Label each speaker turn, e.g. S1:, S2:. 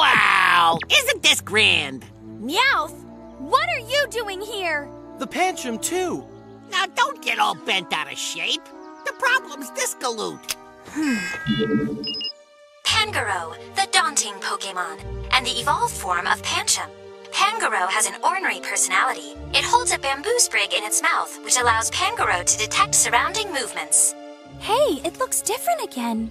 S1: Wow! Isn't this grand?
S2: Meowth, what are you doing here?
S3: The Pancham, too.
S1: Now don't get all bent out of shape. The problem's this galoot.
S4: Pangoro, the daunting Pokemon, and the evolved form of Pancham. Pangoro has an ornery personality. It holds a bamboo sprig in its mouth, which allows Pangoro to detect surrounding movements.
S2: Hey, it looks different again.